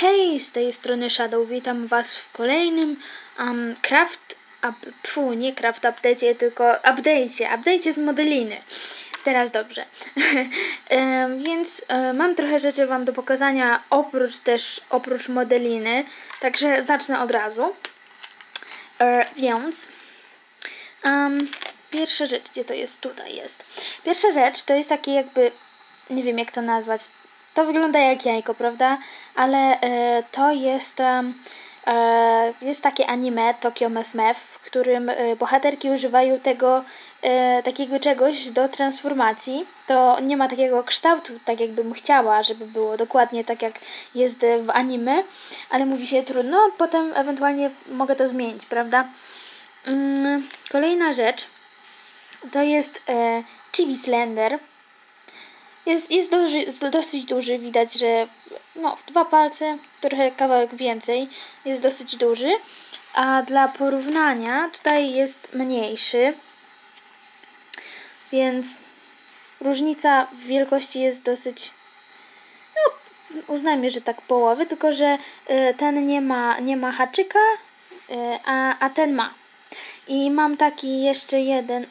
Hej, z tej strony Shadow, witam was w kolejnym um, craft, up, pfu, nie craft update'cie, tylko update'cie, update'cie z modeliny. Teraz dobrze. Em, więc e, mam trochę rzeczy wam do pokazania, oprócz też, oprócz modeliny, także zacznę od razu. E, więc um, pierwsza rzecz, gdzie to jest? Tutaj jest. Pierwsza rzecz to jest takie jakby, nie wiem jak to nazwać, to wygląda jak jajko, prawda? Ale e, to jest, em, e, jest takie anime Tokyo Mef Mef, w którym e, bohaterki używają tego e, takiego czegoś do transformacji. To nie ma takiego kształtu, tak jakbym chciała, żeby było dokładnie tak jak jest w anime, ale mówi się trudno, potem ewentualnie mogę to zmienić, prawda? Mm, kolejna rzecz to jest e, Chibi Slender. Jest, jest duży, dosyć duży, widać, że no, dwa palce, trochę kawałek więcej, jest dosyć duży. A dla porównania tutaj jest mniejszy, więc różnica w wielkości jest dosyć, no uznajmy, że tak połowy, tylko że y, ten nie ma, nie ma haczyka, y, a, a ten ma. I mam taki jeszcze jeden,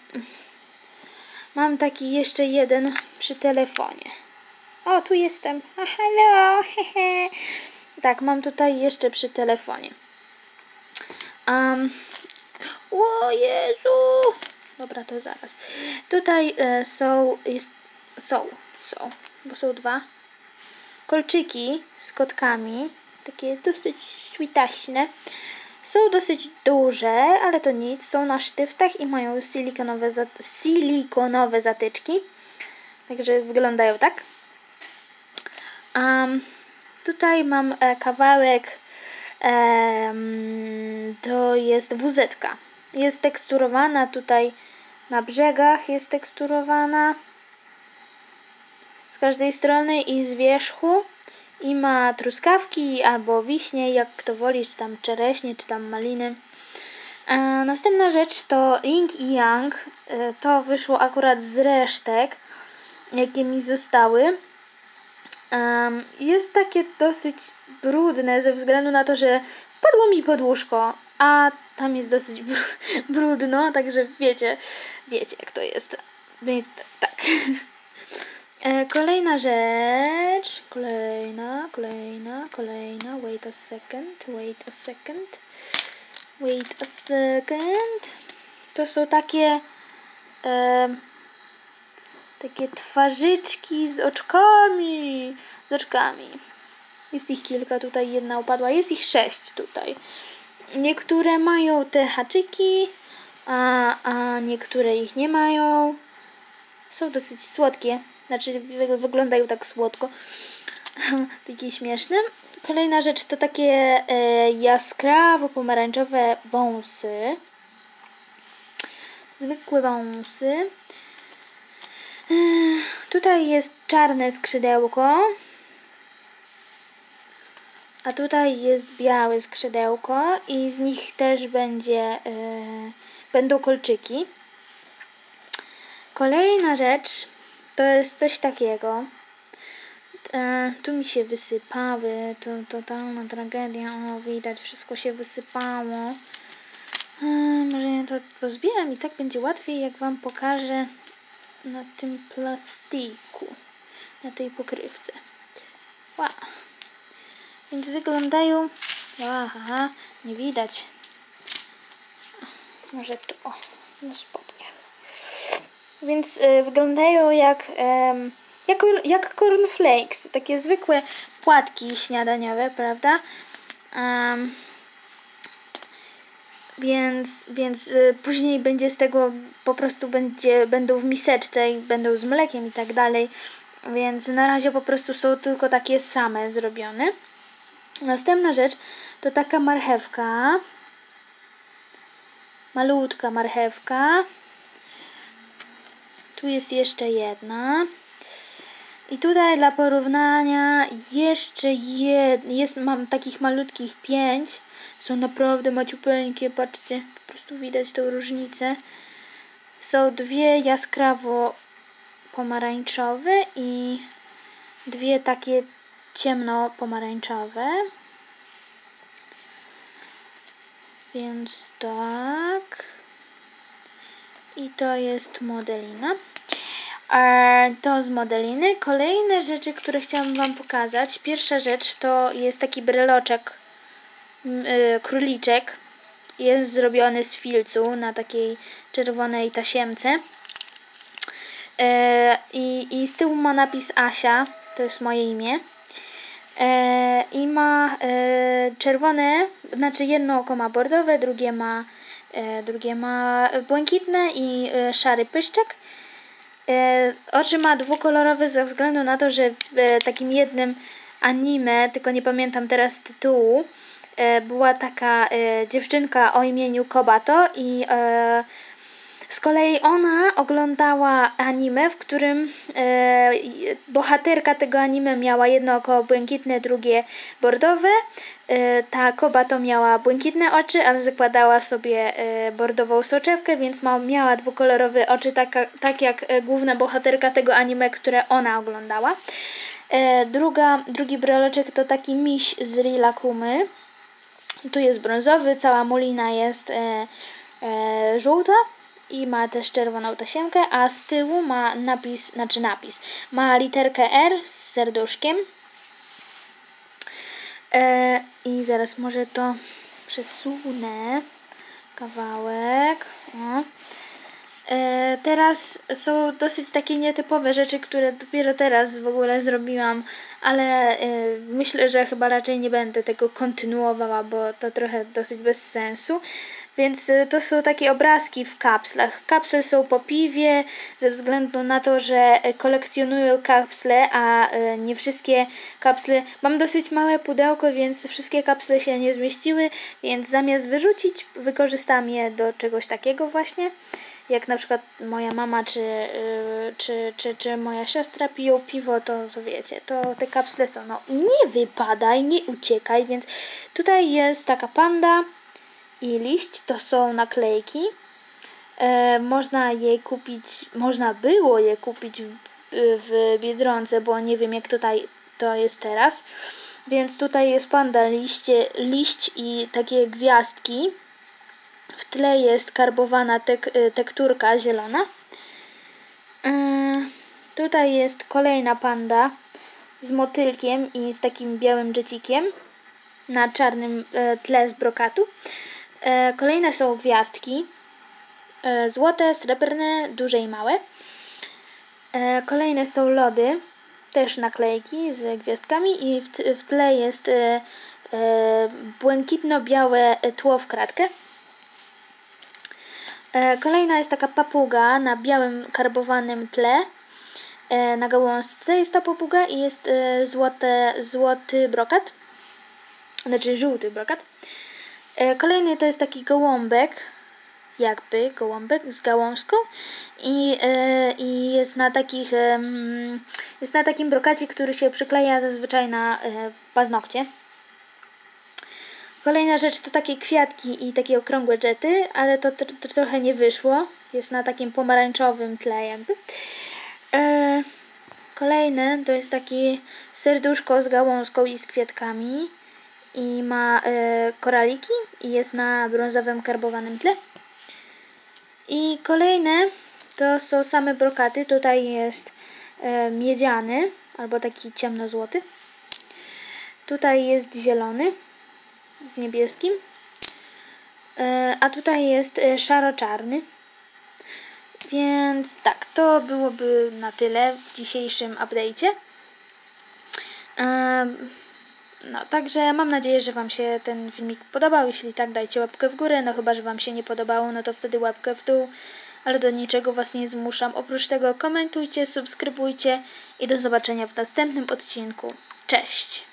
mam taki jeszcze jeden przy telefonie. O, tu jestem. A, hello, hehe. Tak, mam tutaj jeszcze przy telefonie. Um, o Jezu! Dobra, to zaraz. Tutaj e, są, jest, są, są, bo są dwa. Kolczyki z kotkami, takie dosyć switaśne. Są dosyć duże, ale to nic. Są na sztyftach i mają silikonowe, silikonowe zatyczki. Także wyglądają tak. Um, tutaj mam e, kawałek, em, to jest WZ. Jest teksturowana tutaj na brzegach, jest teksturowana z każdej strony i z wierzchu. I ma truskawki albo wiśnie, jak kto woli, czy tam czereśnie, czy tam maliny. E, następna rzecz to Ying i Yang. E, to wyszło akurat z resztek, jakie mi zostały. Um, jest takie dosyć brudne ze względu na to, że wpadło mi pod łóżko, a tam jest dosyć br brudno, także wiecie, wiecie jak to jest. Więc tak. E, kolejna rzecz, kolejna, kolejna, kolejna, wait a second, wait a second, wait a second. To są takie takie twarzyczki z oczkami, z oczkami. Jest ich kilka tutaj, jedna upadła, jest ich sześć tutaj. Niektóre mają te haczyki, a, a niektóre ich nie mają. Są dosyć słodkie, znaczy wyglądają tak słodko. takie śmieszne. Kolejna rzecz to takie e, jaskrawo-pomarańczowe wąsy. Zwykłe wąsy. Tutaj jest czarne skrzydełko. A tutaj jest białe skrzydełko i z nich też będzie, yy, będą kolczyki. Kolejna rzecz to jest coś takiego. E, tu mi się wysypały, to totalna tragedia, o widać, wszystko się wysypało. E, może ja to pozbieram i tak będzie łatwiej, jak Wam pokażę na tym plastiku, na tej pokrywce. Wow. Więc wyglądają, aha, nie widać. Może tu, o, na spodniach. Więc y, wyglądają jak, y, jak, jak cornflakes, takie zwykłe płatki śniadaniowe, prawda? Um, więc, więc y, później będzie z tego po prostu będzie, będą w miseczce i będą z mlekiem i tak dalej. Więc na razie po prostu są tylko takie same zrobione. Następna rzecz to taka marchewka. Malutka marchewka. Tu jest jeszcze jedna. I tutaj dla porównania jeszcze jed, jest, mam takich malutkich pięć. Są naprawdę maciupeńkie, patrzcie, po prostu widać tą różnicę. Są dwie jaskrawo pomarańczowe i dwie takie ciemno-pomarańczowe. Więc tak. I to jest modelina. E, to z modeliny. Kolejne rzeczy, które chciałam Wam pokazać. Pierwsza rzecz to jest taki bryloczek, y, króliczek. Jest zrobiony z filcu na takiej czerwonej tasiemce. E, i, I z tyłu ma napis Asia, to jest moje imię. E, I ma e, czerwone, znaczy jedno oko ma bordowe, drugie ma, e, drugie ma błękitne i e, szary pyszczek. E, oczy ma dwukolorowe ze względu na to, że w e, takim jednym anime, tylko nie pamiętam teraz tytułu, e, była taka dziewczynka o imieniu Kobato i z kolei ona oglądała anime, w którym e, bohaterka tego anime miała jedno oko błękitne, drugie bordowe. E, ta Kobato miała błękitne oczy, ale zakładała sobie e, bordową soczewkę, więc ma, miała dwukolorowe oczy, tak, tak jak e, główna bohaterka tego anime, które ona oglądała. E, druga, drugi breloczek to taki miś z Rilakumy. Tu jest brązowy, cała mulina jest e, żółta i ma też czerwoną tasiemkę, a z tyłu ma napis, znaczy napis, ma literkę R z serduszkiem. E, I zaraz może to przesunę kawałek. O. E, teraz są dosyć takie nietypowe rzeczy, które dopiero teraz w ogóle zrobiłam, ale e, myślę, że chyba raczej nie będę tego kontynuowała, bo to trochę dosyć bez sensu. Więc y, to są takie obrazki w kapslach. Kapsle są po piwie ze względu na to, że y, kolekcjonuję kapsle, a y, nie wszystkie kapsle. Mam dosyć małe pudełko, więc wszystkie kapsle się nie zmieściły, więc zamiast wyrzucić, wykorzystam je do czegoś takiego właśnie. Jak na przykład moja mama czy, czy, czy, czy moja siostra piją piwo, to, to wiecie, to te kapsle są. No nie wypadaj, nie uciekaj, więc tutaj jest taka panda i liść to są naklejki. E, można je kupić, można było je kupić w, w Biedronce, bo nie wiem jak tutaj to jest teraz. Więc tutaj jest panda liście, liść i takie gwiazdki. W tle jest karbowana tek, e, tekturka zielona. E, tutaj jest kolejna panda z motylkiem i z takim białym jecikiem na czarnym e, tle z brokatu. E, kolejne są gwiazdki. E, złote, srebrne, duże i małe. E, kolejne są lody, też naklejki z gwiazdkami i w, tle jest błękitno-białe tło w kratkę. Kolejna jest taka papuga na białym karbowanym tle. Na gałązce jest ta papuga i jest złote, złoty brokat, znaczy żółty brokat. E, kolejny to jest taki gołąbek, jakby gołąbek z gałązką i, e, i jest na takich jest na takim brokacie, który się przykleja zazwyczaj na e, paznokcie. Kolejna rzecz to takie kwiatki i takie okrągłe jety, ale to, to, to trochę nie wyszło. Jest na takim pomarańczowym tle jakby. Kolejne to jest takie serduszko z gałązką i z kwiatkami i ma e, koraliki i jest na brązowym karbowanym tle. I kolejne to są same brokaty. Tutaj jest e, miedziany albo taki ciemnozłoty. Tutaj jest zielony z niebieskim. E, a tutaj jest e, szaro-czarny. Więc tak, to byłoby na tyle w dzisiejszym update'cie. No, także mam nadzieję, że Wam się ten filmik podobał. Jeśli tak, dajcie łapkę w górę. No chyba, że Wam się nie podobało, no to wtedy łapkę w dół. Ale do niczego Was nie zmuszam. Oprócz tego komentujcie, subskrybujcie i do zobaczenia w następnym odcinku. Cześć!